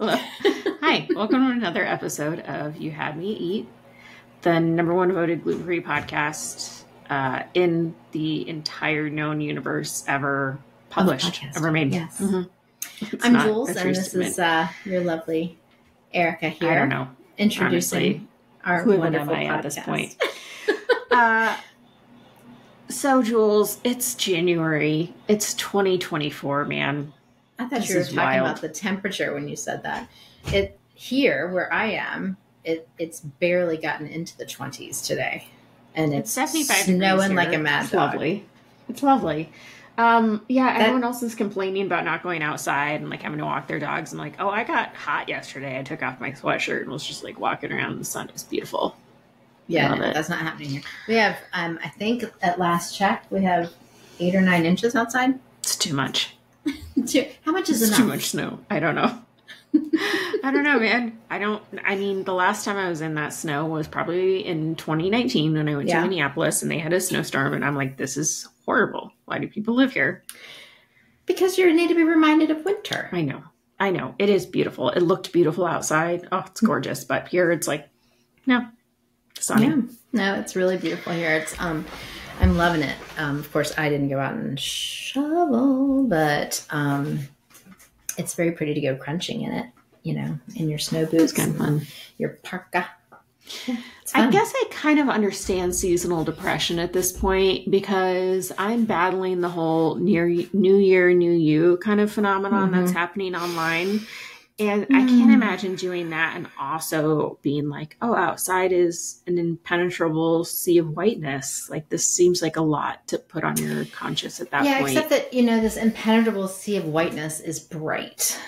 Hello. Hi. Welcome to another episode of You Had Me Eat, the number one voted gluten free podcast uh, in the entire known universe ever published, ever made. Yes. Mhm. I'm Jules, and this statement. is uh, your lovely Erica here. I don't know. Introducing honestly. our Who wonderful am I podcast. at this point? Uh, so, Jules, it's January. It's 2024, man. I thought this you were talking wild. about the temperature when you said that. It here where I am, it it's barely gotten into the 20s today, and It's it's, 75 degrees snowing like a mad It's dog. lovely. It's lovely. Um, yeah, That- everyone else is complaining about not going outside and like having to walk their dogs. I'm like, oh, I got hot yesterday. I took off my sweatshirt and was just like walking around the sun. is beautiful. Yeah, no, that's not happening here. We have, um, I think at last check, we have eight or nine inches outside. It's too much. How much is It's enough? too much snow. I don't know. I don't know, man. I don't. I mean, the last time I was in that snow was probably in 2019 when I went Yeah. to Minneapolis and they had a snowstorm, and I'm like, this is horrible. Why do people live here? Because you need to be reminded of winter. I know. I know. It is beautiful. It looked beautiful outside. Oh, it's gorgeous. But here it's like, no, sunny. Yeah, no, it's really beautiful here. It's um, I'm loving it. Um, of course, I didn't go out and shovel, but um, it's very pretty to go crunching in it. You know, in your snow boots, kind of fun. your parka. I guess I kind of understand seasonal depression at this point because I'm battling the whole near New Year, New You kind of phenomenon that's happening online. And I can't Mm. imagine doing that and also being like, oh, outside is an impenetrable sea of whiteness. Like, this seems like a lot to put on your conscience at that point. yeah, point. except that you know this impenetrable sea of whiteness is bright.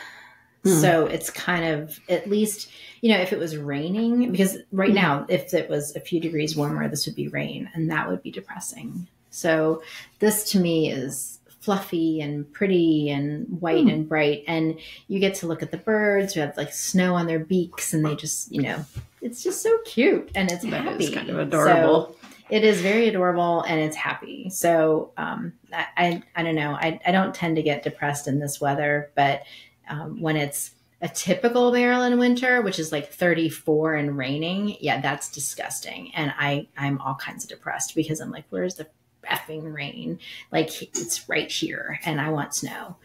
Hmm. So it's kind of at least you know if it was raining because right Hmm. now if it was a few degrees warmer this would be rain and that would be depressing. So this to me is fluffy and pretty and white Hmm. and bright and you get to look at the birds who have like snow on their beaks and they just you know it's just so cute and it's That happy. is kind of So- adorable. it is very adorable and it's happy. So um, I, I I don't know. I, I don't tend to get depressed in this weather, but um, when it's a typical Maryland winter, which is like 34 and raining, yeah, that's disgusting. And I I'm all kinds of depressed because I'm like, where's the effing rain? Like it's right here, and I want snow.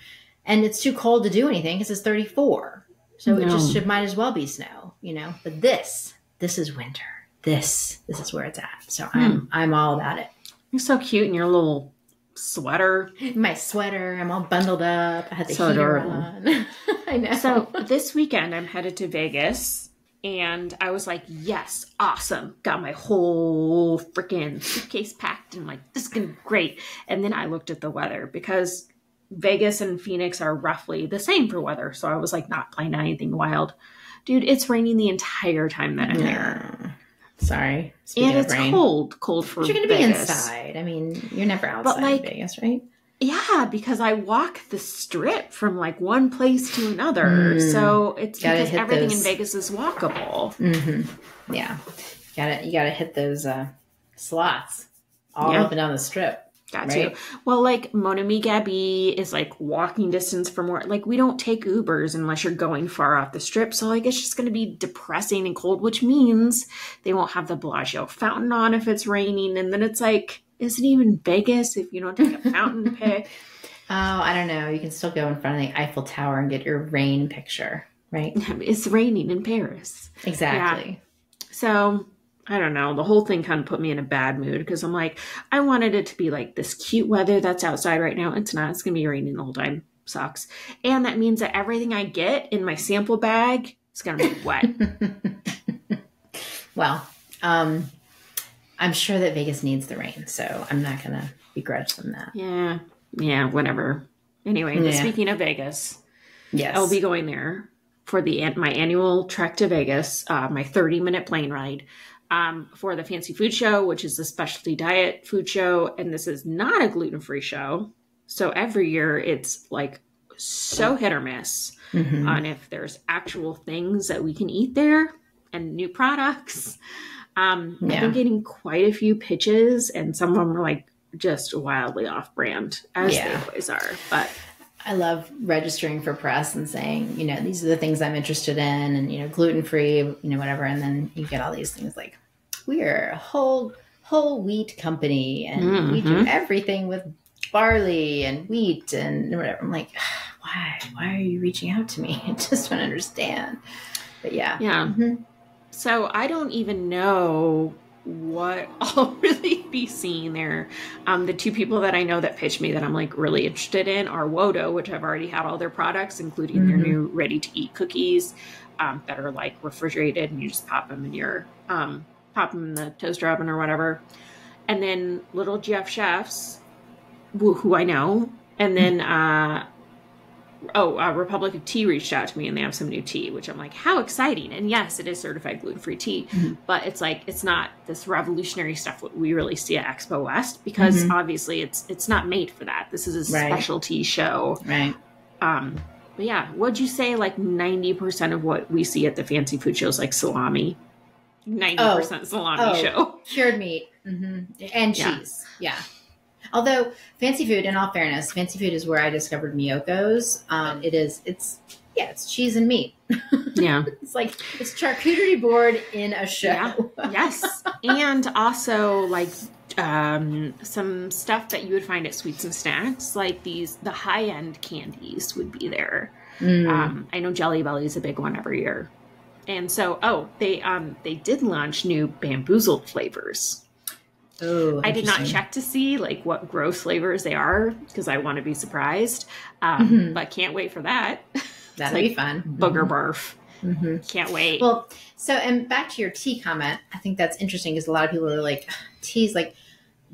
And it's too cold to do anything because it's 34. So it just should might as well be snow, you know. But this this is winter this this is where it's at so hmm. i'm i'm all about it You're so cute in your little sweater. my sweater i'm all bundled up i had the So heater adorable. on i know So this weekend I'm headed to Vegas and I was like, yes, awesome. Got my whole freaking suitcase packed and like, this is gonna be great. And then I looked at the weather because Vegas and Phoenix are roughly the same for weather. So I was like, not planning on anything wild. Dude, it's raining the entire time that I'm there. Sorry Speaking And it's rain. cold, cold for but you're gonna be inside i mean you're never outside like, in vegas right Yeah, because I walk the strip from like one place to another. Mm. So it's Gotta because everything in Vegas is walkable. mm-hmm yeah you gotta you gotta hit those uh slots all Yeah. up and down the strip Got Right. to. Well, like Mon Ami Gabi is like walking distance from where like we don't take Ubers unless you're going far off the strip. So like it's just gonna be depressing and cold, which means they won't have the Bellagio fountain on if it's raining. And then it's like, is it even Vegas if you don't take a fountain pick? oh i don't know you can still go in front of the eiffel tower and get your rain picture right It's raining in Paris. exactly So I don't know. The whole thing kind of put me in a bad mood because I'm like, I wanted it to be like this cute weather that's outside right now. It's not. It's going to be raining the whole time. Sucks. And that means that everything I get in my sample bag is going to be wet. well, um, I'm sure that Vegas needs the rain, so I'm not gonna begrudge them that. yeah. Yeah. Whatever. Anyway, Yeah. speaking of Vegas, Yes, I'll be going there for the my annual trek to Vegas, uh, my 30 minute plane ride um, for the Fancy Food Show, which is a specialty diet food show. And this is not a gluten free show. So every year it's like so hit or miss Mhm. on if there's actual things that we can eat there and new products. Um, I've been getting quite a few pitches, and some of them are like just wildly off brand, as Yeah. they always are. But I love registering for press and saying, you know, these are the things I'm interested in and, you know, gluten free, you know, whatever. And then you get all these things like, we're a whole, whole wheat company and mm-hmm. we do mm-hmm. everything with barley and wheat and whatever. I'm like, why? Why are you reaching out to me? I just don't understand. But yeah. Yeah. Mm-hmm. So I don't even know what I'll really be seeing there. Um, the two people that I know that pitched me that I'm like really interested in are Wodo, which I've already had all their products, including mm-hmm. their new ready to eat cookies um, that are like refrigerated and you just pop them in your um, pop them in the toaster oven or whatever. And then Little Jeff Chefs, who, who I know, and then uh, oh, uh, Republic of Tea reached out to me and they have some new tea, which I'm like, how exciting! And yes, it is certified gluten free tea, mm-hmm. but it's like it's not this revolutionary stuff what we really see at Expo West because mm-hmm. obviously it's it's not made for that. This is a right. specialty show, right? Um, but yeah, would you say like ninety percent of what we see at the fancy food shows like salami? Ninety oh. percent salami oh, show, cured meat, mm-hmm. and cheese, yeah. yeah. Although fancy food, in all fairness, fancy food is where I discovered Miyoko's. Um, it is, it's yeah, it's cheese and meat. Yeah, it's like it's charcuterie board in a show. Yeah. Yes, and also like um, some stuff that you would find at Sweets and Snacks, like these the high end candies would be there. Mm. Um, I know Jelly Belly is a big one every year, and so oh they um they did launch new BeanBoozled flavors. Oh, I did not check to see like what gross flavors they are because I want to be surprised. Um, mm-hmm. But can't wait for that. That'd like be fun. Booger mm-hmm. barf. Mm-hmm. Can't wait. Well, so and back to your tea comment, I think that's interesting because a lot of people are like, tea's like,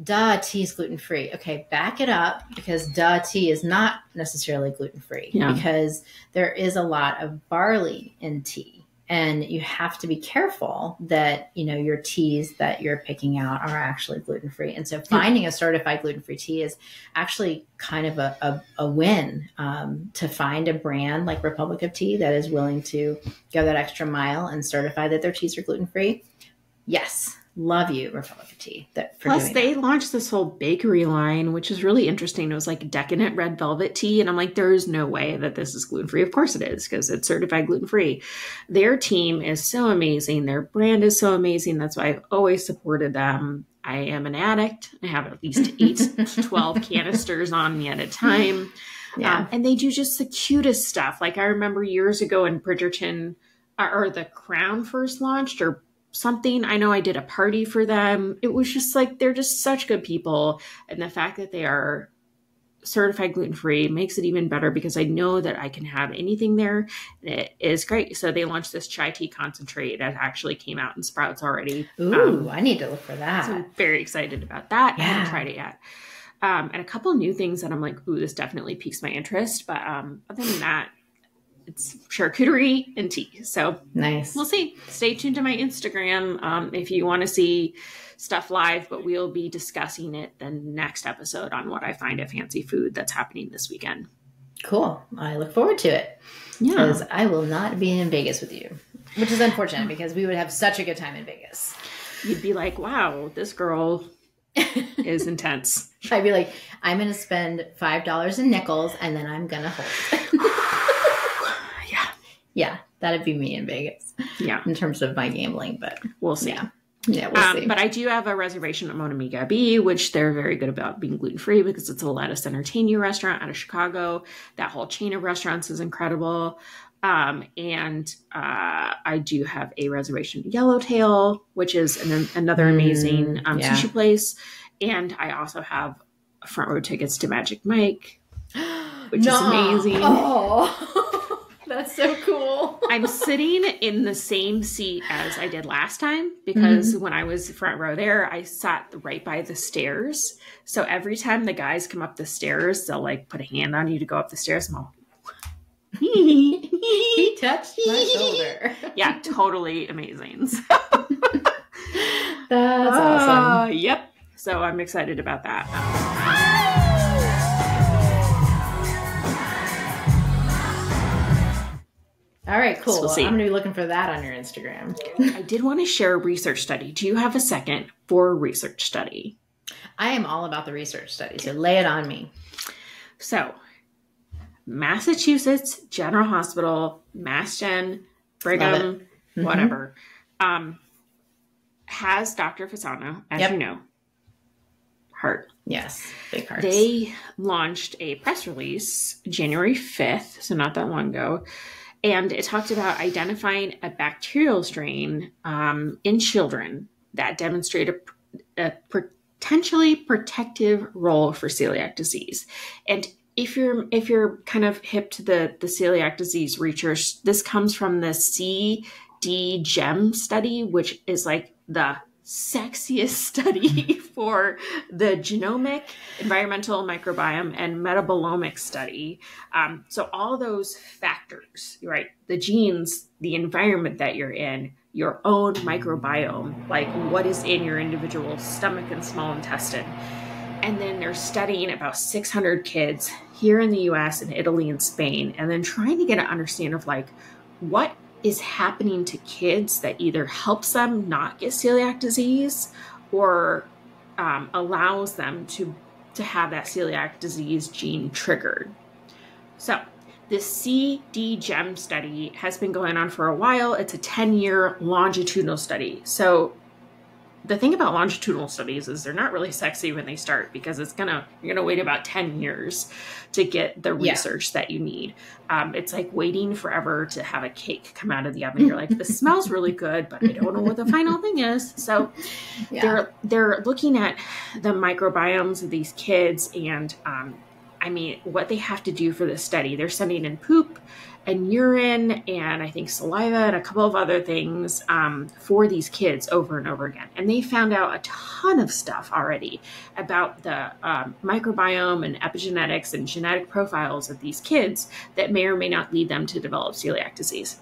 duh, tea is gluten free. Okay, back it up because duh, tea is not necessarily gluten free yeah. because there is a lot of barley in tea and you have to be careful that you know your teas that you're picking out are actually gluten free and so finding a certified gluten free tea is actually kind of a, a, a win um, to find a brand like republic of tea that is willing to go that extra mile and certify that their teas are gluten free yes love you republic of tea that plus they that. launched this whole bakery line which is really interesting. It was like decadent red velvet tea and i'm like there's no way that this is gluten-free. Of course it is because it's certified gluten-free. Their team is so amazing. Their brand is so amazing. That's why i've always supported them. I am an addict. I have at least 8 to 12 canisters on me at a time. Yeah. Um, and they do just the cutest stuff. Like i remember years ago in bridgerton or the crown first launched or something. I know I did a party for them. It was just like they're just such good people. And the fact that they are certified gluten free makes it even better because I know that I can have anything there. it is great. So they launched this chai tea concentrate that actually came out in Sprouts already. Ooh, um, I need to look for that. So I'm very excited about that. Yeah. I haven't tried it yet. Um, and a couple new things that I'm like, ooh, this definitely piques my interest. But um, other than that, it's charcuterie and tea. So nice. We'll see. Stay tuned to my Instagram um, if you want to see stuff live, but we'll be discussing it the next episode on what I find at Fancy Food that's happening this weekend. Cool. I look forward to it. Yeah. Because I will not be in Vegas with you, which is unfortunate because we would have such a good time in Vegas. You'd be like, wow, this girl is intense. I'd be like, I'm going to spend $5 in nickels and then I'm going to hold. yeah, that'd be me in Vegas. Yeah. In terms of my gambling, but we'll see. Yeah. Yeah, we'll um, see. But I do have a reservation at Mon Ami Gabi, which they're very good about being gluten free because it's a lettuce entertain you restaurant out of Chicago. That whole chain of restaurants is incredible. Um, and uh, I do have a reservation at Yellowtail, which is an, another mm, amazing um, yeah. sushi place. And I also have front row tickets to Magic Mike, which no. is amazing. Oh. That's so cool. I'm sitting in the same seat as I did last time because mm-hmm. when I was front row there, I sat right by the stairs. So every time the guys come up the stairs, they'll like put a hand on you to go up the stairs. I'm all, he touched my shoulder. yeah, totally amazing. So. That's awesome. Uh, yep. So I'm excited about that. All right, cool. So we'll I'm going to be looking for that on your Instagram. I did want to share a research study. Do you have a second for a research study? I am all about the research study, so lay it on me. So, Massachusetts General Hospital, Mass Gen, Brigham, Mhm. whatever, um, has Dr. Fasano, as Yep. you know, heart. Yes, big hearts. They launched a press release January 5th, so not that long ago, and it talked about identifying a bacterial strain um, in children that demonstrate a, a potentially protective role for celiac disease. And if you're if you're kind of hip to the the celiac disease research, this comes from the CDGEMM study, which is like the sexiest study for the genomic, environmental microbiome, and metabolomic study. Um, so all those factors, right? The genes, the environment that you're in, your own microbiome, like what is in your individual stomach and small intestine. And then they're studying about 600 kids here in the US and Italy and Spain, and then trying to get an understanding of like what is happening to kids that either helps them not get celiac disease or um, allows them to to have that celiac disease gene triggered. So the CDGEMM study has been going on for a while. It's a 10 year longitudinal study. So the thing about longitudinal studies is they're not really sexy when they start because it's gonna you're gonna wait about 10 years to get the Yeah. research that you need um, it's like waiting forever to have a cake come out of the oven you're like this smells really good but i don't know what the final thing is so yeah. they're they're looking at the microbiomes of these kids and um, i mean what they have to do for this study they're sending in poop and urine and i think saliva and a couple of other things um, for these kids over and over again. And they found out a ton of stuff already about the um, microbiome and epigenetics and genetic profiles of these kids that may or may not lead them to develop celiac disease.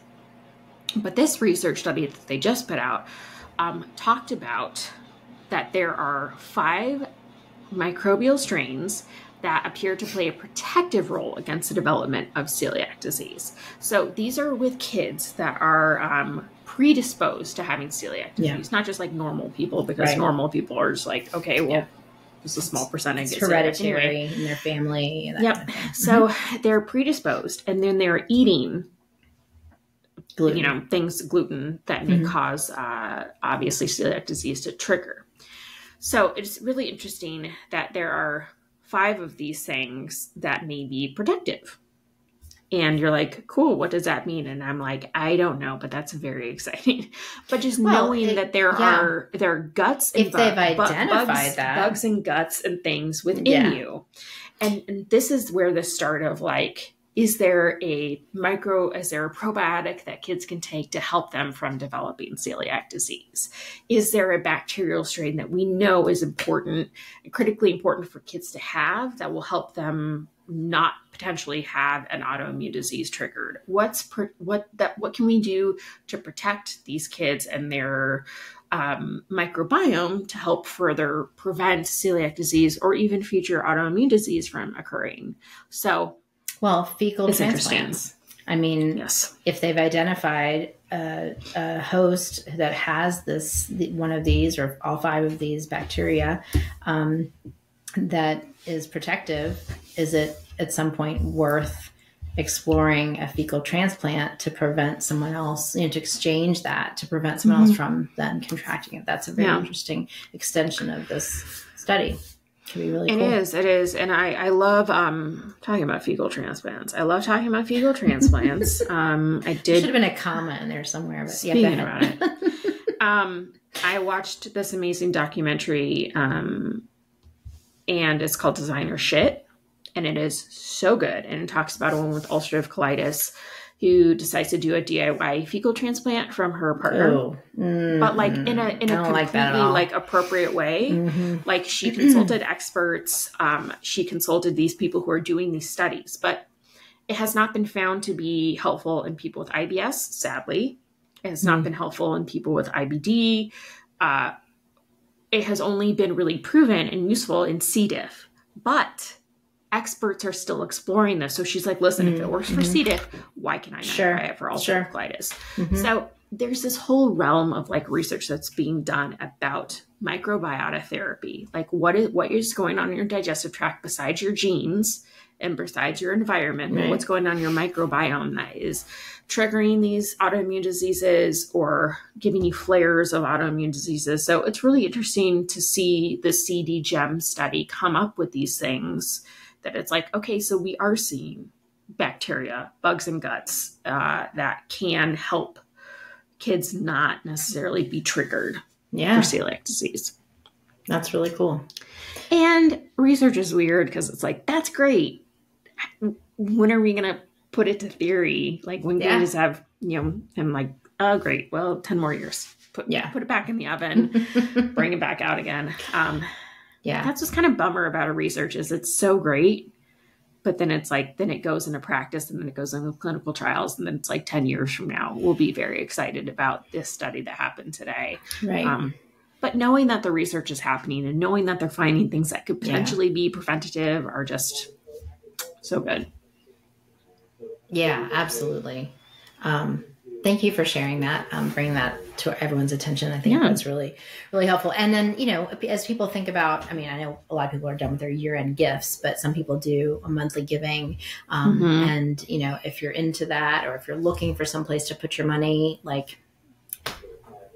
But this research study that they just put out um, talked about that there are five microbial strains that appear to play a protective role against the development of celiac disease. So these are with kids that are um, predisposed to having celiac Yeah. disease, not just like normal people, because Right. normal people are just like, okay, well, Yeah. just a small percentage. it's get celiac anyway. hereditary in their family. That Yep. kind of. So they're predisposed, and then they're eating Gluten. you know things gluten that may Mhm. cause uh, obviously celiac disease to trigger so it's really interesting that there are five of these things that may be protective and you're like cool what does that mean and i'm like i don't know but that's very exciting but just Well, knowing it- that there yeah. are there are guts and If they've bu- bu- identified bugs, that. bugs and guts and things within Yeah. you and, and this is where the start of like is there a micro is there a probiotic that kids can take to help them from developing celiac disease? Is there a bacterial strain that we know is important critically important for kids to have that will help them not potentially have an autoimmune disease triggered? What's what that what can we do to protect these kids and their um, microbiome to help further prevent celiac disease or even future autoimmune disease from occurring? So well, fecal It's transplants. I mean, yes if they've identified a, a host that has this one of these or all five of these bacteria um, that is protective, is it at some point worth exploring a fecal transplant to prevent someone else, you know, to exchange that to prevent someone else from then contracting it? That's a very Yeah. interesting extension of this study. Could be really It cool. is. It is, and I I love um talking about fecal transplants. I love talking about fecal transplants. um, I There did should have been a comma in there somewhere, but yeah, Speaking go about ahead. um, I watched this amazing documentary, um, and it's called Designer Shit, and it is so good. And it talks about a woman with ulcerative colitis who decides to do a DIY fecal transplant from her partner, Oh, but like in a in a don't completely like that at all. like appropriate way. Mhm. Like she consulted experts, um, she consulted these people who are doing these studies, but it has not been found to be helpful in people with IBS, sadly. It has not Mm. been helpful in people with IBD. Uh, it has only been really proven and useful in C. diff, but experts are still exploring this. So she's like, listen, if it works for C. diff, why can I not Sure. try it for ulcerative Sure. colitis? Mhm. So there's this whole realm of like research that's being done about microbiota therapy. Like what is what is going on in your digestive tract besides your genes and besides your environment, Right. what's going on in your microbiome that is triggering these autoimmune diseases or giving you flares of autoimmune diseases. So it's really interesting to see the CDGEMM study come up with these things that it's like, okay, so we are seeing bacteria, bugs, and guts uh, that can help kids not necessarily be triggered Yeah, for celiac disease. that's really cool. And research is weird because it's like, that's great. When are we going to put it to theory? Like, when Yeah. just have, you know, I'm like, oh, great. Well, 10 more years. Put, Yeah. put it back in the oven, bring it back out again. Um, yeah, that's what's kind of bummer about a research is it's so great. But then it's like, then it goes into practice and then it goes into clinical trials. And then it's like 10 years from now, we'll be very excited about this study that happened today. right. Um, but knowing that the research is happening and knowing that they're finding things that could Yeah. potentially be preventative are just so good. Yeah, absolutely. Um, thank you for sharing that, um, bringing that to everyone's attention. I think Yeah. that's really, really helpful. And then, you know, as people think about, I mean, I know a lot of people are done with their year end gifts, but some people do a monthly giving. Um, Mhm. And, you know, if you're into that or if you're looking for some place to put your money, like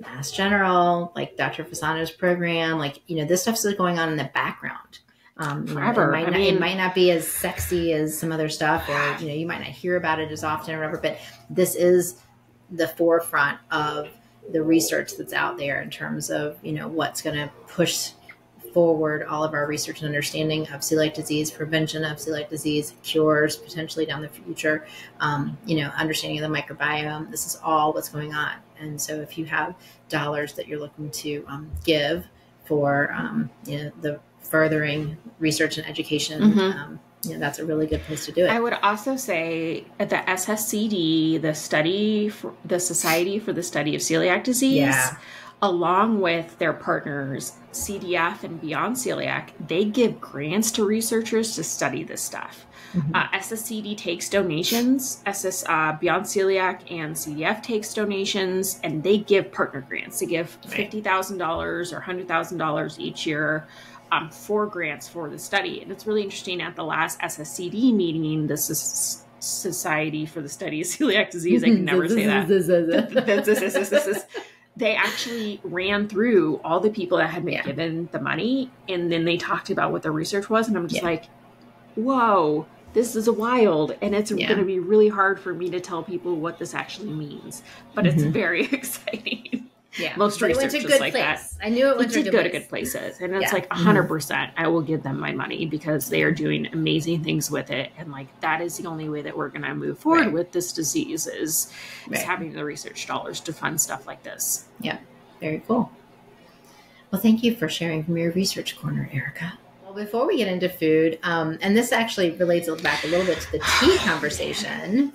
Mass General, like Dr. Fasano's program, like, you know, this stuff's going on in the background. Um, know, Forever. it, might I mean- it might not be as sexy as some other stuff, or you know, you might not hear about it as often or whatever. But this is the forefront of the research that's out there in terms of you know what's going to push forward all of our research and understanding of celiac disease, prevention of celiac disease, cures potentially down the future. Um, you know, understanding of the microbiome. This is all what's going on. And so, if you have dollars that you're looking to um, give for um, you know the furthering research and education, Mhm. Know, that's a really good place to do it. I would also say at the SSCD, the study for the Society for the Study of Celiac Disease, Yeah. along with their partners CDF and Beyond Celiac, they give grants to researchers to study this stuff. Mhm. Uh, SSCD takes donations. SS uh, Beyond Celiac and CDF takes donations, and they give partner grants. They give fifty thousand dollars or hundred thousand dollars each year um, for grants for the study. And it's really interesting. At the last SSCD meeting, the Soc- Society for the Study of Celiac Disease, I can never say that. they actually ran through all the people that had been Yeah. given the money and then they talked about what the research was and i'm just Yeah. like whoa this is wild and it's Yeah. going to be really hard for me to tell people what this actually means but it's Mhm. very exciting Yeah, Most But research to is good like place. that. I knew it it to did good go to good places and it's Yeah. like 100% i will give them my money because they are doing amazing things with it and like that is the only way that we're going to move forward Right. with this disease is, Right. is having the research dollars to fund stuff like this Yeah, Very cool. Well, thank you for sharing from your research corner, Erica. Well, before we get into food, um, and this actually relates back a little bit to the tea conversation,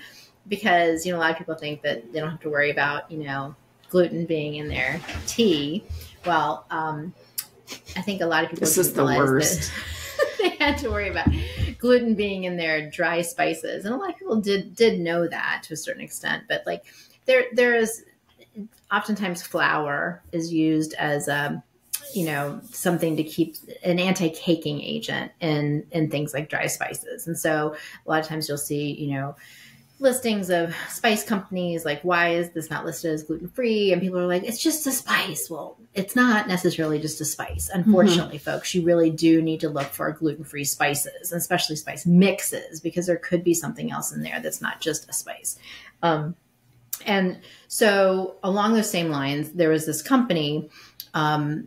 because you know a lot of people think that they don't have to worry about you know gluten being in their tea. Well, um, I think a lot of people This is the worst. they had to worry about gluten being in their dry spices, and a lot of people did did know that to a certain extent. But like there there is oftentimes flour is used as a you know something to keep an anti-caking agent in in things like dry spices and so a lot of times you'll see you know listings of spice companies like why is this not listed as gluten-free? And people are like it's just a spice. Well it's not necessarily just a spice unfortunately folks. You really do need to look for gluten-free spices especially spice mixes because there could be something else in there that's not just a spice. Um, and so along those same lines, there was this company, um,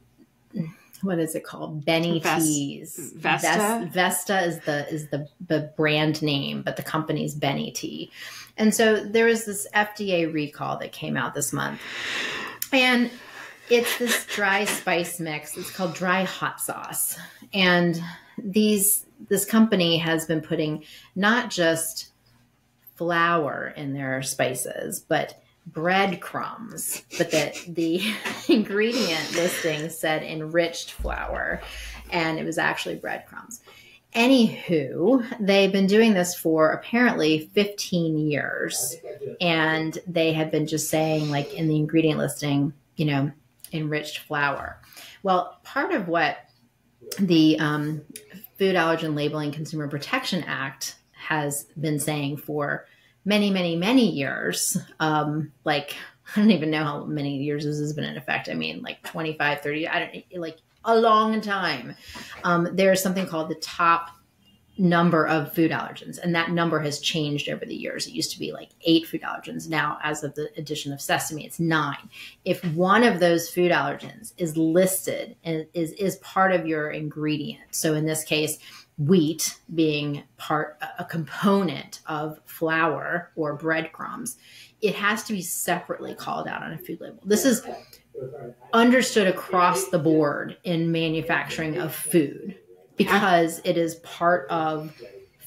what is it called? Benny Ves- Teas. Vesta? Ves- Vesta is the is the, the brand name, but the company's Benny Tea. And so there was this FDA recall that came out this month. And it's this dry spice mix. It's called dry hot sauce. And these this company has been putting not just flour in their spices, but breadcrumbs. But that the ingredient listing said enriched flour, and it was actually breadcrumbs. Anywho, they've been doing this for apparently 15 years, and they have been just saying, like in the ingredient listing, you know, enriched flour. Well, part of what the um, Food Allergen Labeling Consumer Protection Act has been saying for many, many, many years. Um, like, I don't even know how many years this has been in effect. I mean, like 25, 30, I don't like a long time. Um, there's something called the top number of food allergens, and that number has changed over the years. It used to be like eight food allergens. Now, as of the addition of sesame, it's nine. If one of those food allergens is listed and is is part of your ingredient, so in this case, wheat being part a component of flour or breadcrumbs, it has to be separately called out on a food label. This is understood across the board in manufacturing of food because it is part of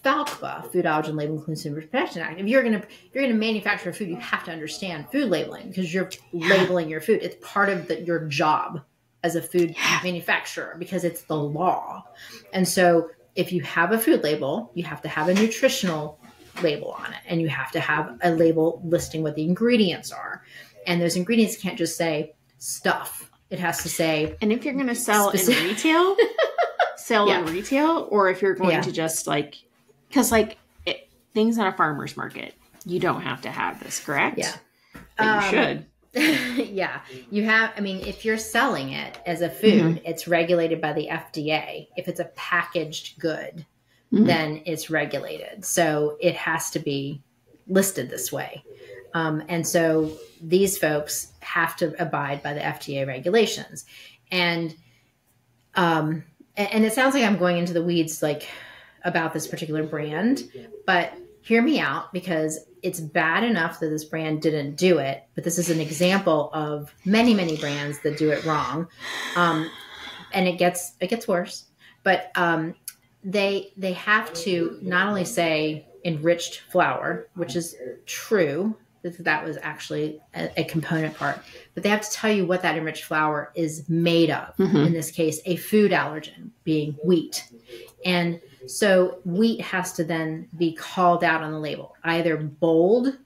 FALCPA, Food Allergen Labeling Consumer Protection Act. If you're gonna if you're gonna manufacture food, you have to understand food labeling because you're labeling your food. It's part of the, your job as a food manufacturer because it's the law. And so, if you have a food label, you have to have a nutritional label on it, and you have to have a label listing what the ingredients are. And those ingredients can't just say stuff. It has to say And if you're going to sell Specific- in retail, sell in retail, or if you're going Yeah. to just like, because like it, things at a farmer's market, you don't have to have this, correct? Yeah. But you Um, should. yeah, you have. I mean, if you're selling it as a food, Mm-hmm. it's regulated by the FDA. If it's a packaged good, Mhm. then it's regulated. So it has to be listed this way. Um, and so these folks have to abide by the FDA regulations. And um, and it sounds like I'm going into the weeds like about this particular brand, but hear me out because it's bad enough that this brand didn't do it, but this is an example of many, many brands that do it wrong. Um, and it gets it gets worse. But um, they they have to not only say enriched flour, which is true that that was actually a, a component part, but they have to tell you what that enriched flour is made of. Mhm. In this case, a food allergen being wheat, and so wheat has to then be called out on the label, either bold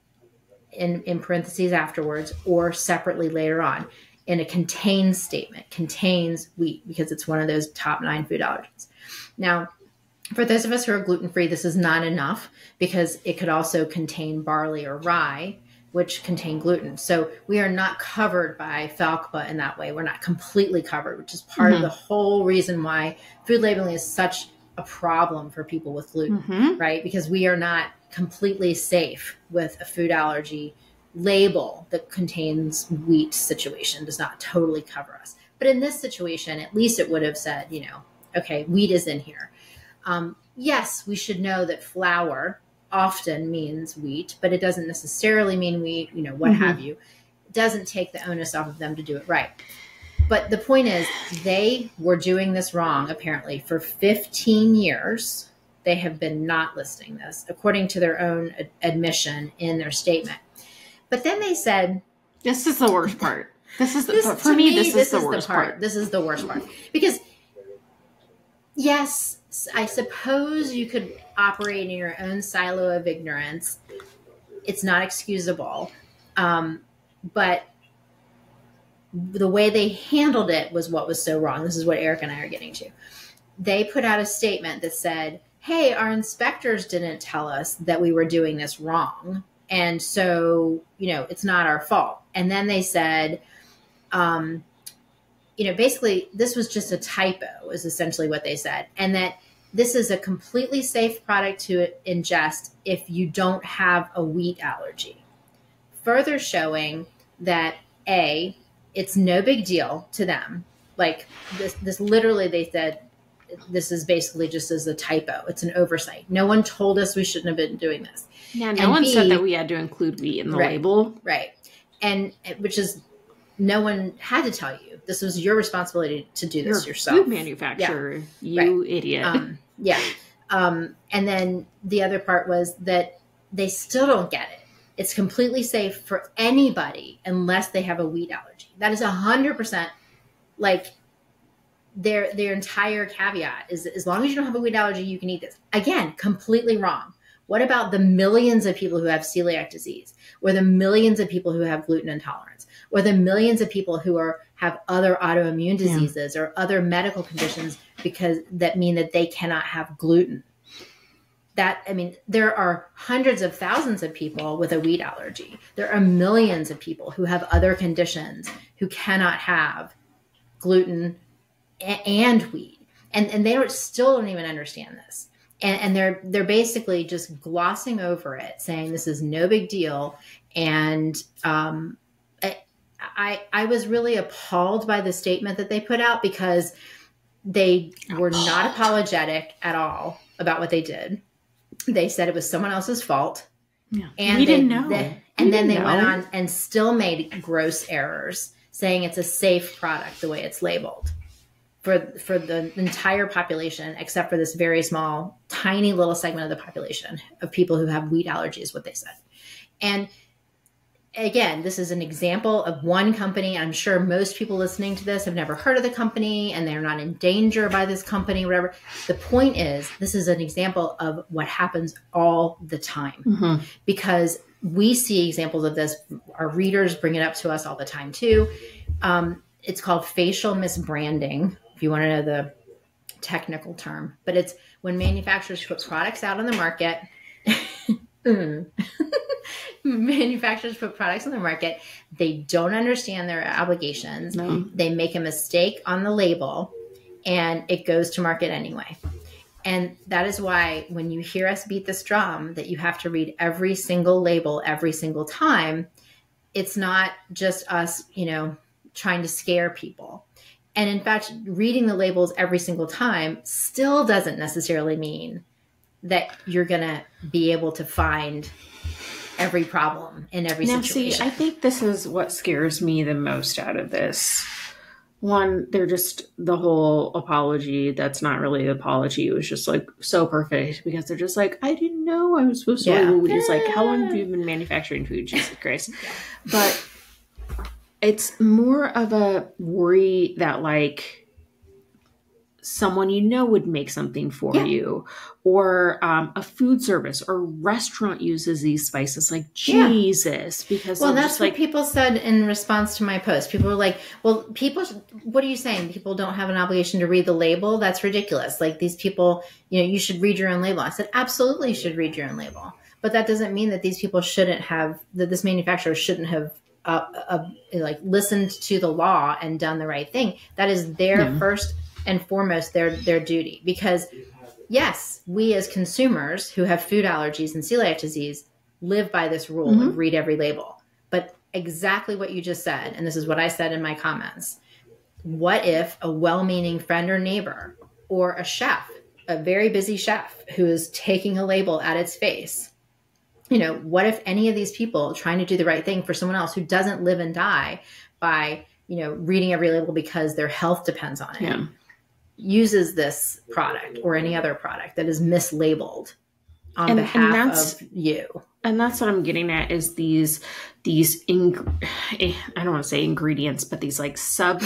in, in parentheses afterwards or separately later on in a contains statement, contains wheat because it's one of those top nine food allergens. Now, for those of us who are gluten free, this is not enough because it could also contain barley or rye, which contain gluten. So we are not covered by FALCPA in that way. We're not completely covered, which is part of Mhm. the whole reason why food labeling is such a problem for people with gluten hmm right? Because we are not completely safe with a food allergy label that contains wheat situation does not totally cover us. But in this situation, at least it would have said, you know, okay, wheat is in here. Um, yes, we should know that flour often means wheat, but it doesn't necessarily mean wheat, you know, what Mhm. have you. It doesn't take the onus off of them to do it right. But the point is, they were doing this wrong apparently for 15 years they have been not listing this according to their own ad- admission in their statement. But then they said, This is the worst part. This is the, this, for to me, This is the worst part. part. This is the worst part because yes, I suppose you could operate in your own silo of ignorance. It's not excusable, um, but the way they handled it was what was so wrong. This is what Eric and I are getting to. They put out a statement that said, "Hey, our inspectors didn't tell us that we were doing this wrong." And so, you know, it's not our fault. And then they said, um, you know, basically, this was just a typo, is essentially what they said. And that this is a completely safe product to ingest if you don't have a wheat allergy. Further showing that A, it's no big deal to them. Like this, this literally, they said, this is basically just as a typo. It's an oversight. No one told us we shouldn't have been doing this. Yeah, no And one B- said that we had to include wheat in the Right. label. Right. And which is no one had to tell you. This was your responsibility to do this a yourself. food manufacturer, you idiot. Um, yeah. Um, and then the other part was that they still don't get it. It's completely safe for anybody unless they have a wheat allergy. That is a hundred percent like their their entire caveat is as long as you don't have a wheat allergy, you can eat this. Again, completely wrong. What about the millions of people who have celiac disease, or the millions of people who have gluten intolerance, or the millions of people who are have other autoimmune Yeah. diseases or other medical conditions because that mean that they cannot have gluten. That I mean, there are hundreds of thousands of people with a wheat allergy. There are millions of people who have other conditions who cannot have gluten and wheat, and and they don't, still don't even understand this. And, and they're they're basically just glossing over it, saying this is no big deal. And um, I I was really appalled by the statement that they put out because they were not apologetic at all about what they did. They said it was someone else's fault. Yeah. And we they- didn't know. they- We and then they didn't went on and still made gross errors, saying it's a safe product the way it's labeled for for the entire population, except for this very small, tiny little segment of the population of people who have wheat allergies. What they said, and again, this is an example of one company. I'm sure most people listening to this have never heard of the company and they're not in danger by this company, whatever. The point is, this is an example of what happens all the time Mhm. because we see examples of this. Our readers bring it up to us all the time too. Um, it's called facial misbranding, if you want to know the technical term, but it's when manufacturers put products out on the market. Mm. manufacturers put products on the market, they don't understand their obligations, No. they make a mistake on the label, and it goes to market anyway. And that is why when you hear us beat this drum that you have to read every single label every single time, it's not just us, you know, trying to scare people. And in fact, reading the labels every single time still doesn't necessarily mean that you're going to be able to find every problem in every Now, see. I think this is what scares me the most out of this. One, they're just the whole apology. That's not really an apology. It was just like so perfect because they're just like, I didn't know I was supposed to. Yeah. It's like, how long have you been manufacturing food? Jesus Christ. But it's more of a worry that like someone you know would make something for Yeah. you or um, a food service or restaurant uses these spices like Yeah. jesus because well, that's what like people said in response to my post. People were like, "Well, people, what are you saying? People don't have an obligation to read the label? That's ridiculous. Like these people, you know, you should read your own label." I said, "Absolutely, you should read your own label." But that doesn't mean that these people shouldn't have that this manufacturer shouldn't have uh, uh, like listened to the law and done the right thing. That is their Yeah. first and foremost their their duty because yes, we as consumers who have food allergies and celiac disease live by this rule Mm-hmm. of read every label. But exactly what you just said, and this is what I said in my comments. What if a well meaning friend or neighbor or a chef, a very busy chef who is taking a label at its face? You know, what if any of these people trying to do the right thing for someone else who doesn't live and die by, you know, reading every label because their health depends on it? yeah uses this product or any other product that is mislabeled on And- and behalf that's- of you. and that's what i'm getting at is these these ing- eh, i don't want to say ingredients but these like sub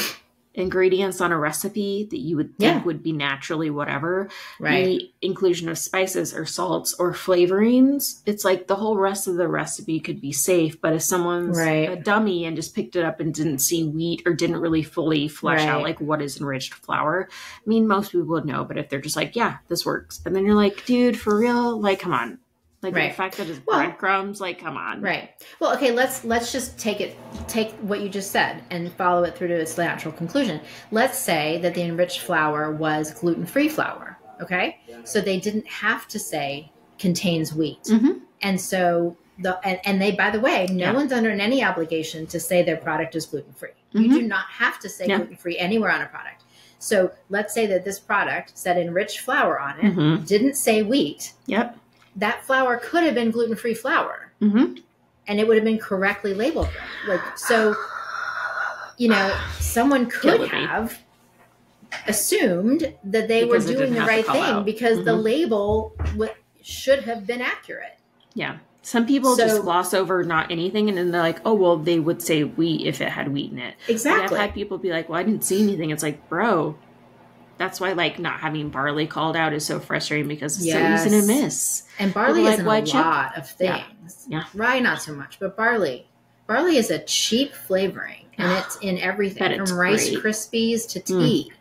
ingredients on a recipe that you would think Yeah. would be naturally whatever Right. the inclusion of spices or salts or flavorings it's like the whole rest of the recipe could be safe but if someone's Right. a dummy and just picked it up and didn't see wheat or didn't really fully flesh out like what is enriched flour i mean most people would know but if they're just like yeah this works and then you're like dude for real like come on like Right. the fact that it's Well- breadcrumbs like come on Right. Well, okay, let's let's just take it take what you just said and follow it through to its natural conclusion. Let's say that the enriched flour was gluten-free flour, okay? So they didn't have to say contains wheat. Mhm. And so the and, and they by the way, no Yeah. one's under any obligation to say their product is gluten-free. You Mhm. do not have to say Yeah. gluten-free anywhere on a product. So let's say that this product said enriched flour on it, Mhm. didn't say wheat. yep That flour could have been gluten-free flour mm-hmm. and it would have been correctly labeled. Like so, you know, someone could have assumed that they Because were doing the right thing out. because the Mhm. label w- should have been accurate. yeah some people So- just gloss over not anything and then they're like oh well they would say wheat if it had wheat in it Exactly. I've had people be like, "Well, I didn't see anything." It's like, bro, that's why like not having barley called out is so frustrating because it's Yes. so easy to miss. and barley is like a chip. lot of things. Yeah. Rye not so much, but barley. Barley is a cheap flavoring and it's in everything from Rice great. Krispies to Mm. tea.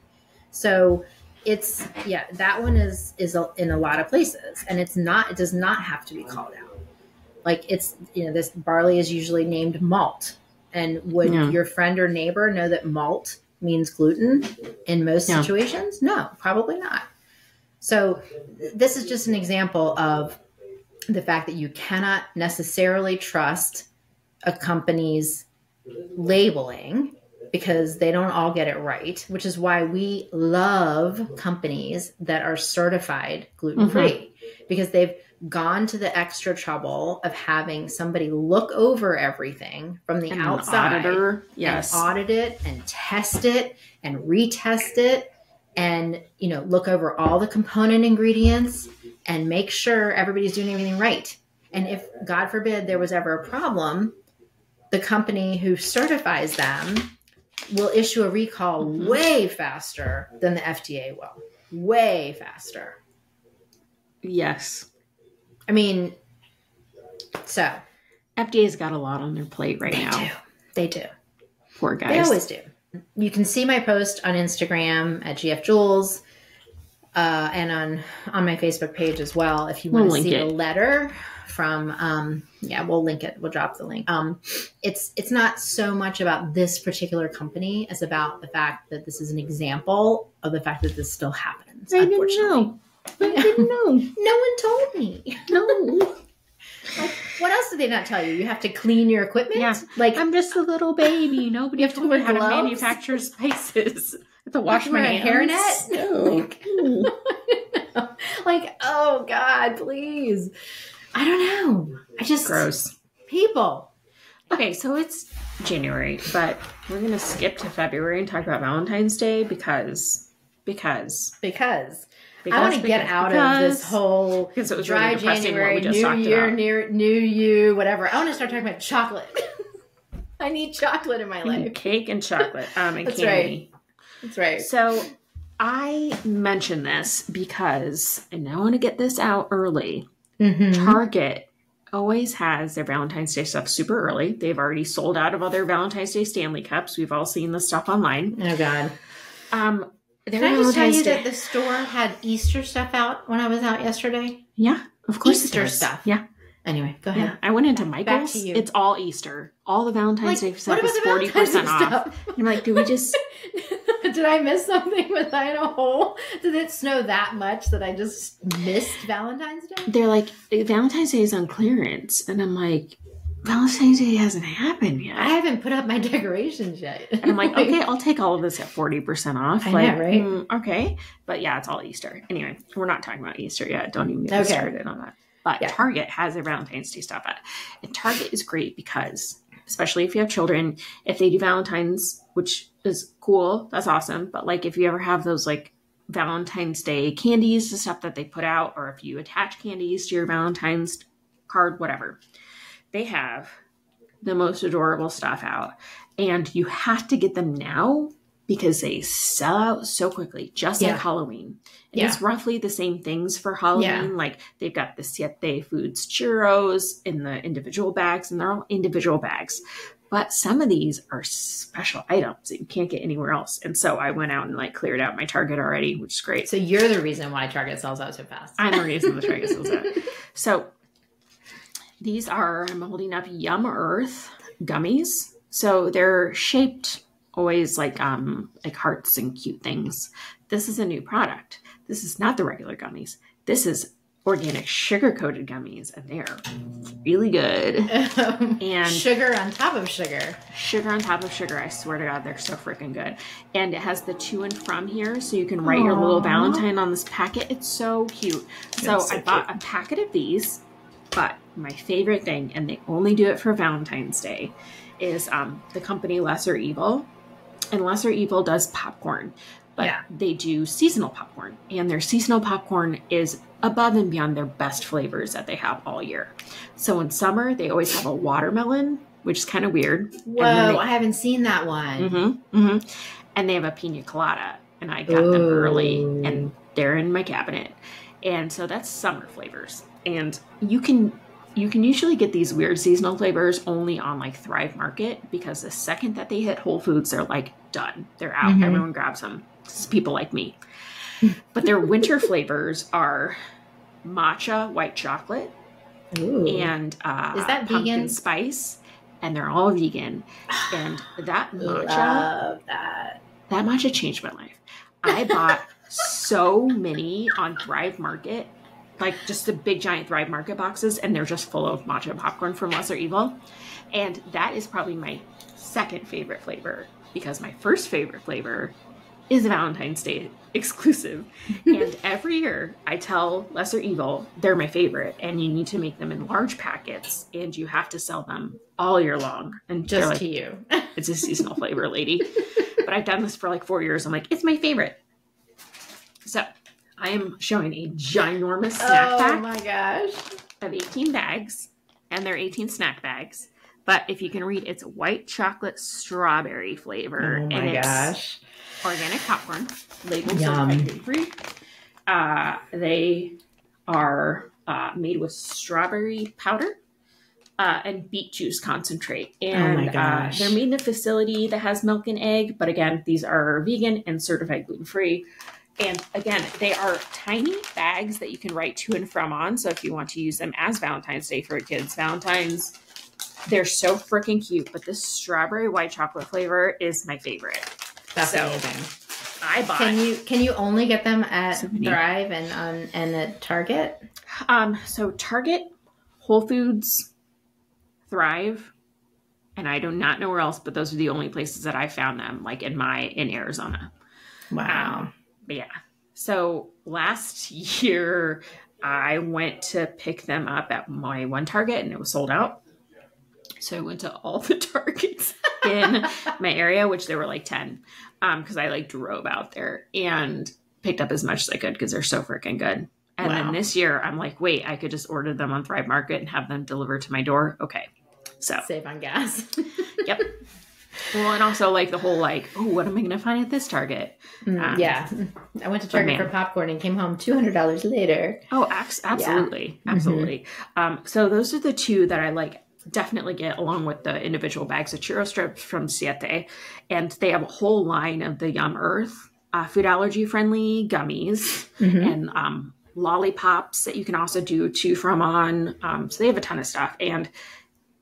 So it's yeah, that one is is a, in a lot of places, and it's not. It does not have to be called out. Like it's you know this barley is usually named malt, and would Yeah. your friend or neighbor know that malt means gluten in most Yeah. situations? No, probably not. So this is just an example of the fact that you cannot necessarily trust a company's labeling because they don't all get it right, which is why we love companies that are certified mm-hmm. gluten free because they've gone to the extra trouble of having somebody look over everything from the And outside auditor. Yes. and audit it and test it and retest it and you know look over all the component ingredients and make sure everybody's doing everything right and if god forbid there was ever a problem the company who certifies them will issue a recall Mhm. way faster than the fda will way faster yes. i mean so FDA's got a lot on their plate right they now. do they do Poor guys. They always do. You can see my post on Instagram at GF Jules, uh, and on on my Facebook page as well. If you want We'll to see it. the letter from, um, yeah, we'll link it. We'll drop the link. Um, it's it's not so much about this particular company as about the fact that this is an example of the fact that this still happens. I didn't unfortunately, I didn't know. no one told me. No. Like, what else did they not tell you? You have to clean your equipment. Yeah. like I'm just a little baby. Nobody You have to told me wear how to manufacture spices. I have to wash to my a hairnet? No. like, oh God, please. I don't know. I just Gross. people. Okay, so it's January, but we're gonna skip to February and talk about Valentine's Day because because Because, because I want to get out because- of this whole because it was dry really January, what we just New Year, about. near New You, whatever. I want to start talking about chocolate. I need chocolate in my And life. cake and chocolate, um, and That's candy. That's right. So I mention this because and I want to get this out early. Mm-hmm. Target always has their Valentine's Day stuff super early. They've already sold out of all their Valentine's Day Stanley cups. We've all seen the stuff online. Oh God. Um, their Can I just tell you Day, that the store had Easter stuff out when I was out yesterday? yeah, of course, Easter stuff. Yeah, Anyway, go yeah. ahead. I went into Michael's. It's all Easter. All the Valentine's Day what stuff is forty percent Day off. I'm like, do we just? Did I miss something? Was I in a hole? Did it snow that much that I just missed Valentine's Day? They're like, Valentine's Day is on clearance, and I'm like, Valentine's Day hasn't happened yet. I haven't put up my decorations yet. And I'm like, okay, I'll take all of this at 40% off. I like, know, right? mm, okay. But yeah, it's all Easter. Anyway, we're not talking about Easter yet. Don't even get Okay. started on that. But Yeah. Target has their Valentine's Day stuff at. And Target is great because, especially if you have children, if they do Valentine's, which is cool, that's awesome. But like if you ever have those like Valentine's Day candies, the stuff that they put out, or if you attach candies to your Valentine's card, whatever, they have the most adorable stuff out. And you have to get them now because they sell out so quickly, just Yeah. like Halloween. And Yeah. it's roughly the same things for Halloween. Yeah. Like they've got the Siete Foods churros in the individual bags, and they're all individual bags. But some of these are special items that you can't get anywhere else. And so I went out and like cleared out my Target already, which is great. So you're the reason why Target sells out so fast. I'm the reason the Target sells out. So these are I'm holding up Yum Earth gummies. So they're shaped always like um like hearts and cute things. This is a new product. This is not the regular gummies. This is organic sugar coated gummies and they are really good. And- sugar on top of sugar. Sugar on top of sugar. I swear to God, they're so freaking good. And it has the to and from here, so you can write your little Valentine on this packet. It's so cute. So, That's so I bought a packet of these, but my favorite thing, and they only do it for Valentine's Day, is um, the company Lesser Evil. And Lesser Evil does popcorn, but Yeah. they do seasonal popcorn. And their seasonal popcorn is above and beyond their best flavors that they have all year. So in summer, they always have a watermelon, which is kind of weird. Whoa, then I haven't seen that one. hmm hmm And they have a pina colada, and I got them early, and they're in my cabinet. And so that's summer flavors, and you can you can usually get these weird seasonal flavors only on like Thrive Market because the second that they hit Whole Foods, they're like done. They're out. Mhm. Everyone grabs them. It's people like me. but their winter flavors are matcha white chocolate Ooh. and uh, Is that pumpkin vegan? spice, and they're all vegan. And that matcha, Love that. that matcha changed my life. I bought so many on Thrive Market, like just the big giant Thrive Market boxes, and they're just full of matcha popcorn from Lesser Evil. And that is probably my second favorite flavor because my first favorite flavor is a Valentine's Day exclusive. and every year I tell Lesser Evil they're my favorite, and you need to make them in large packets, and you have to sell them all year long. And Just like, to you. it's a seasonal flavor, lady. But I've done this for like four years. I'm like, it's my favorite. So I am showing a ginormous snack oh pack my gosh. of 18 bags, and they're 18 snack bags. But if you can read, it's white chocolate strawberry flavor, Oh and my it's gosh. organic popcorn, labeled certified gluten free. Uh, they are uh, made with strawberry powder uh, and beet juice concentrate. And Oh my gosh. Uh, they're made in a facility that has milk and egg, but again, these are vegan and certified gluten free. And again, they are tiny bags that you can write to and from on. So if you want to use them as Valentine's Day for kids, Valentine's, they're so freaking cute. But this strawberry white chocolate flavor is my favorite. That's So, amazing. I bought. Can you can you only get them at So. Thrive and on and at Target? Um, so Target, Whole Foods, Thrive, and I do not know where else, but those are the only places that I found them, like in my in Arizona. Wow. But yeah. So last year I went to pick them up at my one Target and it was sold out. So I went to all the Targets in my area, which there were like 10. Um, because I like drove out there and picked up as much as I could because they're so freaking good. And Wow. then this year I'm like, wait, I could just order them on Thrive Market and have them delivered to my door. Okay. So Save on gas. yep. Well, and also like the whole like, oh, what am I gonna find at this Target? Mm, Um, yeah. I went to Target for popcorn and came home two hundred dollars later. Oh, absolutely, absolutely. Um, so those are the two that I like. Definitely get along with the individual bags of churro strips from Siete, and they have a whole line of the Yum Earth uh, food allergy friendly gummies Mhm. and um, lollipops that you can also do two from on. Um, so they have a ton of stuff, and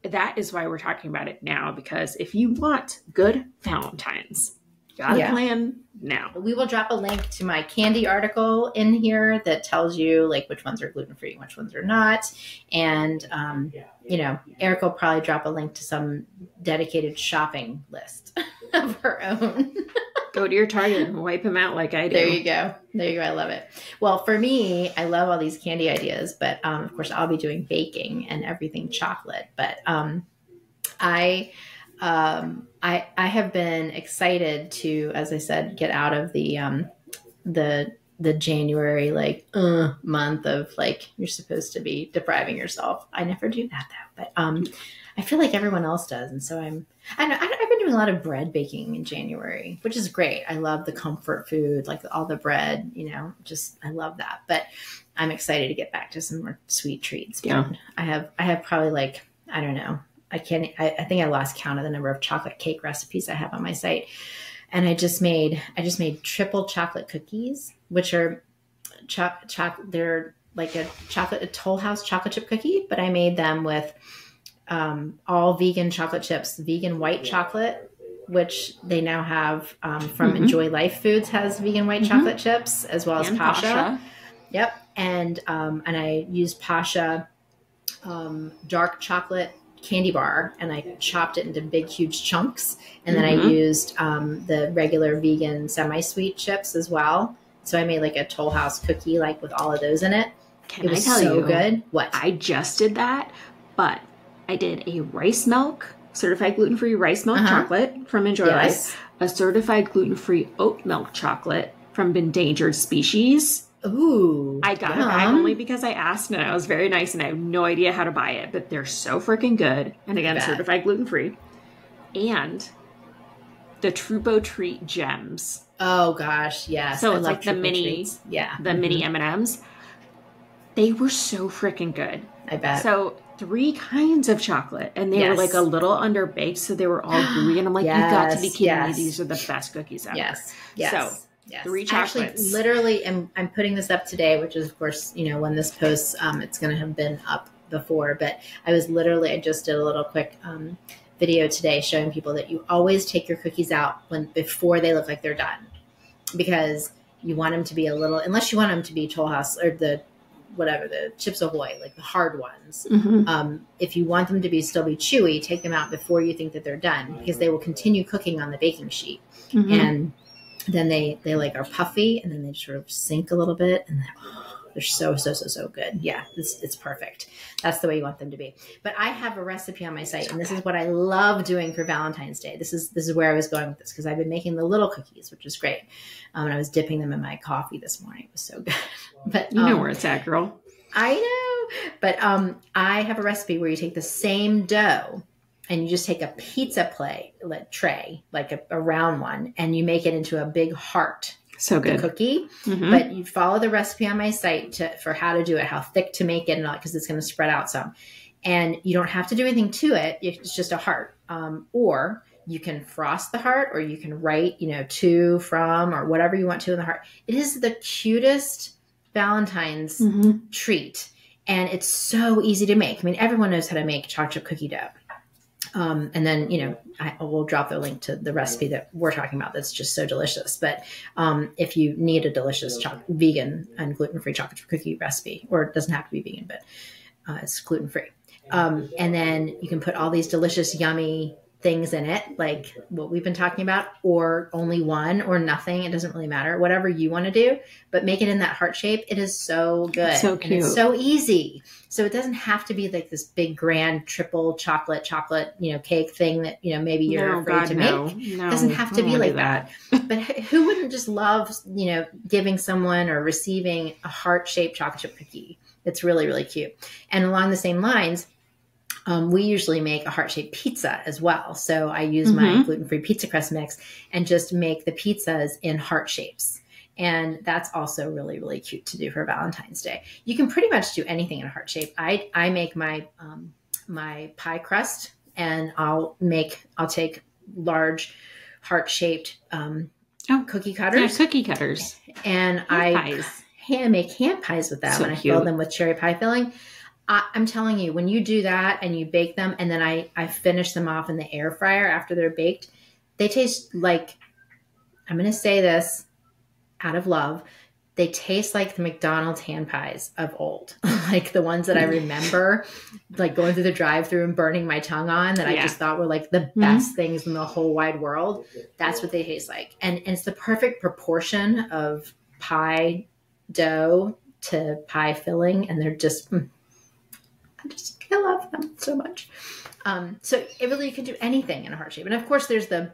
that is why we're talking about it now because if you want good Valentines, you gotta Yeah. plan now. We will drop a link to my candy article in here that tells you like which ones are gluten free and which ones are not. And um, you know, Eric will probably drop a link to some dedicated shopping list of her own. Go to your Target and wipe them out like I do. There you go. There you go. I love it. Well, for me, I love all these candy ideas, but um, of course, I'll be doing baking and everything chocolate. But um, I, um, I, I have been excited to, as I said, get out of the um, the the January like uh, month of like you're supposed to be depriving yourself. I never do that though, but um, I feel like everyone else does, and so I'm. I know, I- I've been doing a lot of bread baking in January, which is great. I love the comfort food, like all the bread. You know, just I love that. But I'm excited to get back to some more sweet treats. But Yeah. I have I have probably like I don't know. I can't. I, I think I lost count of the number of chocolate cake recipes I have on my site, and I just made I just made triple chocolate cookies, which are choc choc. They're like a chocolate a Toll House chocolate chip cookie, but I made them with um, all vegan chocolate chips, vegan white chocolate, which they now have um, from Mhm. Enjoy Life Foods has vegan white Mhm. chocolate chips as well as Pascha. Pascha. Yep, and um, and I used Pascha um, dark chocolate candy bar, and I chopped it into big, huge chunks, and then I Mhm. used um, the regular vegan semi-sweet chips as well. So I made like a Toll House cookie, like with all of those in it. Can it I was tell so you? good. What? I just did that, but I did a rice milk, certified gluten free rice milk Uh-huh. chocolate from Enjoy yes. Life, a certified gluten free oat milk chocolate from Endangered Species. Ooh. I got it back only because I asked and I was very nice and I have no idea how to buy it, but they're so freaking good. And again, certified gluten free. And the Trupo Treat Gems, Oh gosh, yes. So I it's like the mini- treats. Yeah. the Mhm. mini M&Ms, they were so freaking good. I bet. So three kinds of chocolate, and they were like a little underbaked, so they were all gooey. And I'm like, you've got to be kidding yes. me! These are the best cookies ever. yes. Yes. So Yes. Three I Actually, literally, am I'm putting this up today, which is, of course, you know, when this posts, um, it's going to have been up before. But I was literally, I just did a little quick um, video today showing people that you always take your cookies out when before they look like they're done, because you want them to be a little, unless you want them to be Toll House or the whatever the Chips Ahoy, like the hard ones. Mhm. Um, if you want them to be still be chewy, take them out before you think that they're done, because they will continue cooking on the baking sheet Mhm. and then they they like are puffy and then they sort of sink a little bit and they're, they're so so so so good. Yeah it's, it's perfect. That's the way you want them to be. But i have a recipe on my site and this is what i love doing for valentine's day. This is this is where i was going with this because i've been making the little cookies which is great. Um, and i was dipping them in my coffee this morning. It was so good. But you know um, where it's at, girl. I know. But um, I have a recipe where you take the same dough and you just take a pizza plate like, tray, like a, a round one, and you make it into a big heart So good. cookie. Mhm. But you follow the recipe on my site to, for how to do it, how thick to make it, and all because it's going to spread out some. And you don't have to do anything to it; it's just a heart. Um, or you can frost the heart, or you can write, you know, to, from, or whatever you want to in the heart. It is the cutest Valentine's Mhm. treat and it's so easy to make i mean everyone knows how to make chocolate cookie dough um, and then you know I will drop the link to the recipe that we're talking about that's just so delicious. But um, if you need a delicious vegan and gluten-free chocolate chip cookie recipe or it doesn't have to be vegan but uh, it's gluten-free. Um, and then you can put all these delicious yummy things in it like what we've been talking about or only one or nothing it doesn't really matter whatever you want to do but make it in that heart shape. It is so good. It's so And cute. it's so easy so it doesn't have to be like this big grand triple chocolate chocolate you know cake thing that you know maybe you're no, afraid God, to no. make No, doesn't have to be like do that. but who wouldn't just love you know giving someone or receiving a heart shaped chocolate chip cookie it's really really cute and along the same lines um, we usually make a heart shaped pizza as well so i use my Mhm. gluten free pizza crust mix and just make the pizzas in heart shapes and that's also really really cute to do for valentine's day. You can pretty much do anything in a heart shape. I i make my um, my pie crust and i'll make i'll take large heart shaped um, Oh, cookie Yeah, cutters. cookie cutters. and I i hand make hand pies with them So and I fill them with cherry pie filling. I, I'm telling you, when you do that and you bake them, and then I I finish them off in the air fryer after they're baked, they taste like I'm going to say this out of love. They taste like the McDonald's hand pies of old, like the ones that I remember, like going through the drive-through and burning my tongue on. That I Yeah. just thought were like the best things in the whole wide world. That's what they taste like, and, and it's the perfect proportion of pie dough to pie filling, and they're just, mm, I just, I love them so much. Um, so it really you can do anything in a heart shape, and of course there's the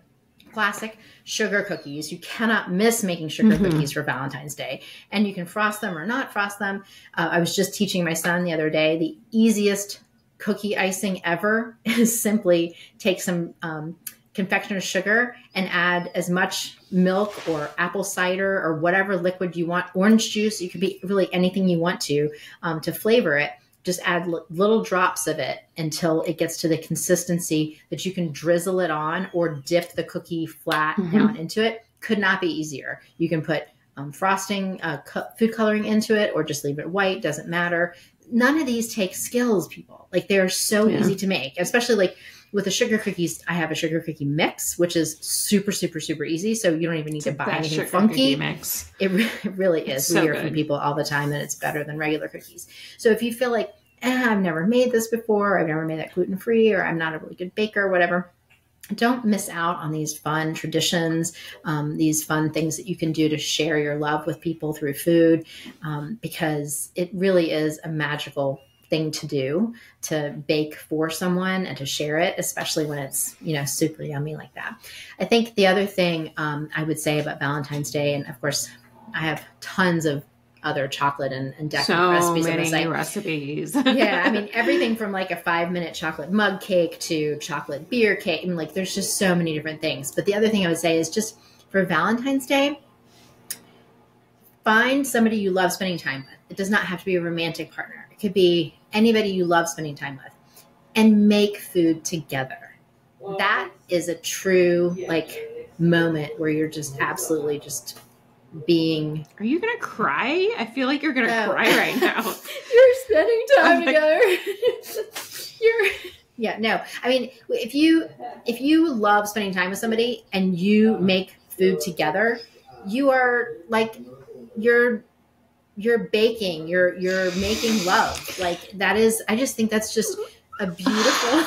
classic sugar cookies. You cannot miss making sugar Mhm. cookies for Valentine's Day, and you can frost them or not frost them. Uh, I was just teaching my son the other day the easiest cookie icing ever is simply take some um, confectioner's sugar and add as much milk or apple cider or whatever liquid you want, orange juice. You could be really anything you want to um, to flavor it. Just add li- little drops of it until it gets to the consistency that you can drizzle it on or dip the cookie flat Mhm. down into it. Could not be easier. You can put um, frosting, uh, co- food coloring into it, or just leave it white. Doesn't matter. None of these take skills, people. Like they're so Yeah. easy to make, especially like with the sugar cookies. I have a sugar cookie mix, which is super, super, super easy. So you don't even need to buy anything sugar funky. mix. It, re- it really is. It's we so hear from people all the time that it's better than regular cookies. So if you feel like, eh, I've never made this before, I've never made that gluten free, or I'm not a really good baker, or whatever, don't miss out on these fun traditions, um, these fun things that you can do to share your love with people through food, um, because it really is a magical thing to do to bake for someone and to share it, especially when it's you know super yummy like that. I think the other thing um, I would say about Valentine's Day, and of course, I have tons of other chocolate and, and decadent So recipes on the site recipes. yeah, I mean everything from like a five minute chocolate mug cake to chocolate beer cake. I mean, like there's just so many different things. But the other thing I would say is just for Valentine's Day, find somebody you love spending time with. It does not have to be a romantic partner. It could be anybody you love spending time with, and make food together. That is a true like moment where you're just absolutely just being Are you gonna cry? I feel like you're gonna No. cry right now. you're spending time like- together. you're yeah, no. I mean, if you if you love spending time with somebody and you uh, make food together, you are like you're you're baking, you're you're making love. Like that is I just think that's just a beautiful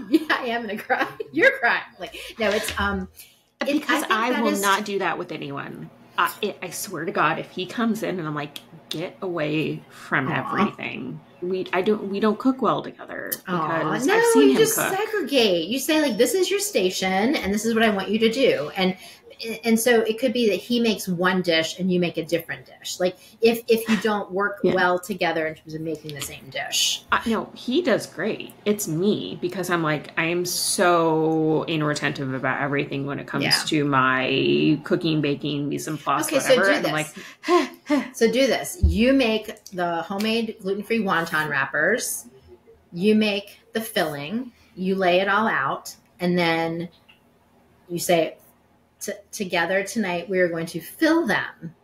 Yeah, I am gonna cry. You're crying. Like no, it's um It- because think I, will is- not do that with anyone. I, it, I swear to God, if he comes in and I'm like, get away from Aw. everything. We I don't we don't cook well together because no, I've seen you him just cook. segregate. You say like, "This is your station, and this is what I want you to do." And and so it could be that he makes one dish and you make a different dish. Like if if you don't work Yeah. well together in terms of making the same dish. Uh, no, he does great. It's me because I'm like I am so anal retentive about everything when it comes Yeah. to my cooking, baking, mise en place, Okay, so do and I'm this. like, So do this. You make the homemade gluten-free wonton wrappers. You make the filling. You lay it all out, and then you say, T- "Together tonight, we are going to fill them,"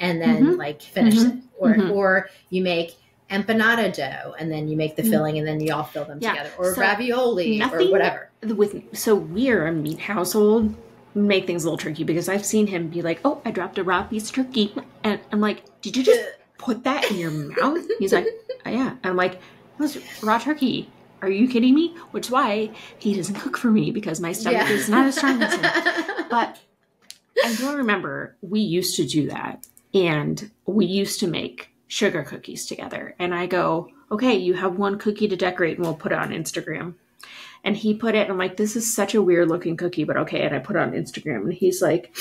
and then Mhm. like finish Mhm. it. Or Mhm. or you make empanada dough, and then you make the Mm. filling, and then you all fill them Yeah. together. Or So ravioli, or whatever. with so we're a meat household make things a little tricky because I've seen him be like, "Oh, I dropped a raw piece of turkey," and I'm like, "Did you just put that in your mouth?" He's like, oh, "Yeah," and I'm like, "It was raw turkey." Are you kidding me? Which is why he doesn't cook for me because my stomach is not as strong as him. But I do remember we used to do that, and we used to make sugar cookies together. And I go, "Okay, you have one cookie to decorate, and we'll put it on Instagram." And he put it, and I'm like, "This is such a weird looking cookie, but okay." And I put it on Instagram, and he's like,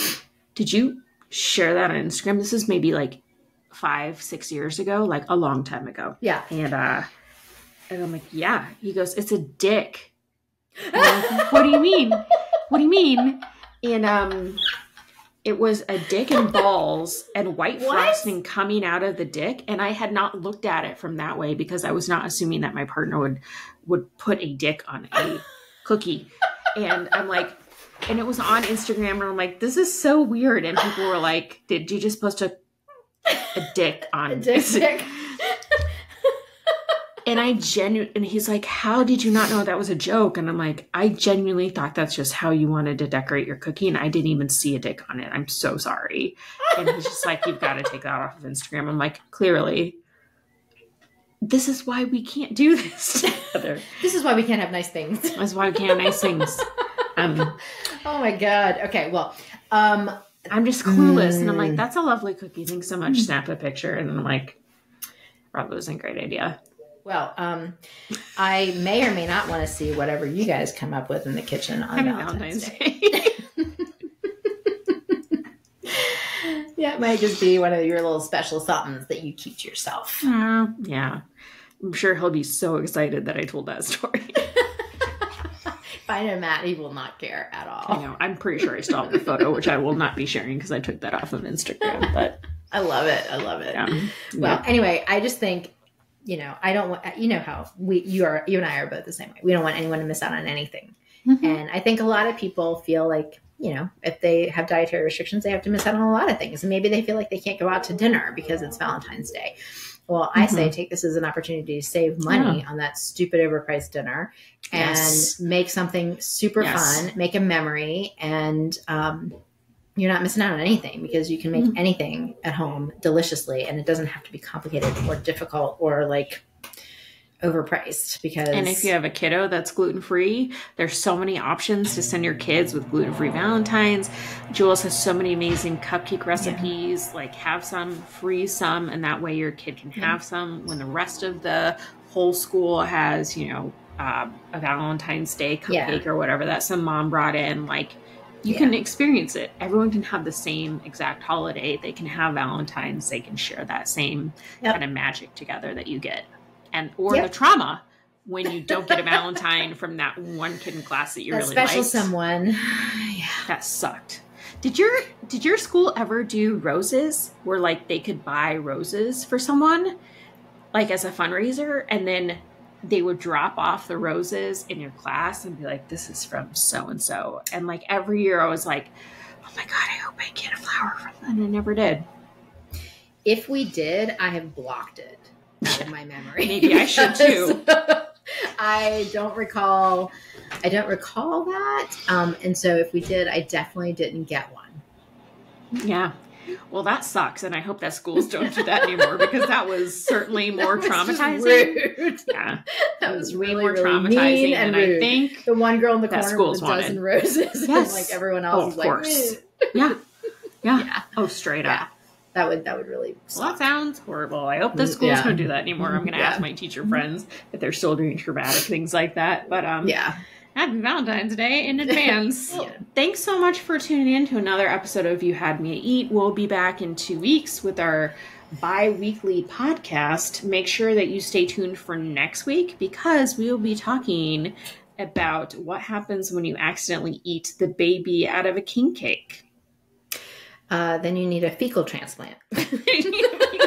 "Did you share that on Instagram? This is maybe like five, six years ago, like a long time ago." yeah. And uh, and I'm like, "Yeah." He goes, "It's a dick." Like, what do you mean? What do you mean? And um, it was a dick and balls and white What? frosting coming out of the dick, and I had not looked at it from that way because I was not assuming that my partner would would put a dick on a cookie. And I'm like, and it was on Instagram, and I'm like, this is so weird. And people were like, did you just post a a dick on Dick, dick. And I genuinely, and he's like, How did you not know that was a joke? And I'm like, I genuinely thought that's just how you wanted to decorate your cookie. And I didn't even see a dick on it. I'm so sorry. And he's just like, You've got to take that off of Instagram. I'm like, Clearly, this is why we can't do this together. This is why we can't have nice things. That's why we can't have nice things. Um, Oh my god. Okay, well, um I'm just clueless. And I'm like, Mm. That's a lovely cookie. Thanks so much. Snap a picture. And I'm like, Probably wasn't a great idea. Well, um, I may or may not want to see whatever you guys come up with in the kitchen on Valentine's, Valentine's Day. Yeah, it might just be one of your little special somethings that you keep to yourself. Uh, yeah. I'm sure he'll be so excited that I told that story. If I know Matt, he will not care at I all. know. I'm pretty sure I still have the photo, which I will not be sharing because I took that off of Instagram. But I love it. I love it. yeah. Well, anyway, I just think, you know, I don't want you know how we you are you and I are both the same way. We don't want anyone to miss out on anything. Mhm. And I think a lot of people feel like, you know, if they have dietary restrictions, they have to miss out on a lot of things. And maybe they feel like they can't go out to dinner because it's Valentine's Day. Well, I say take this as an opportunity to save money on that stupid overpriced dinner and Yes. make something super Yes. fun, make a memory, and um, you're not missing out on anything because you can make Mhm. anything at home deliciously and it doesn't have to be complicated or difficult or like overpriced because And if you have a kiddo that's gluten free, there's so many options to send your kids with gluten free Valentines. Jules has so many amazing cupcake recipes. Like, have some, freeze some, and that way your kid can have some when the rest of the whole school has, you know, uh, a Valentine's Day Yeah. cupcake or whatever that some mom brought in. Like, you Yeah. can experience it. Everyone can have the same exact holiday. They can have Valentine's. They can share that same Yep. kind of magic together that you get, and or Yep. the trauma when you don't get a Valentine from that one kid in class that you that really special liked. someone yeah That sucked. Did your did your school ever do roses where like they could buy roses for someone, like as a fundraiser, and then they would drop off the roses in your class and be like, "This is from so and so," and like every year I was like, Oh my god, I hope I get a flower from them. And I never did. If we did, I have blocked it out of my memory. Maybe I should too. I don't recall. I don't recall that. Um, and so if we did, I definitely didn't get one. Yeah. Well, that sucks, and I hope that schools don't do that anymore because that was certainly more That was traumatizing. rude. Yeah, That was way really, more really traumatizing, mean and, and I think the one girl in the corner schools with a dozen roses, and Yes. like everyone Oh, else of is like, course. Yeah, yeah, yeah, Oh, straight Yeah. up. that would that would really. Well, that sounds horrible. I hope the Mm, schools yeah. don't do that anymore. I'm going to Yeah. ask my teacher friends if they're still doing traumatic things like that. But um, yeah, Happy Valentine's Day in advance. Yeah. Thanks so much for tuning in to another episode of You Had Me Eat. We'll be back in two weeks with our bi weekly podcast. Make sure that you stay tuned for next week because we will be talking about what happens when you accidentally eat the baby out of a king cake. uh, then you need a fecal transplant.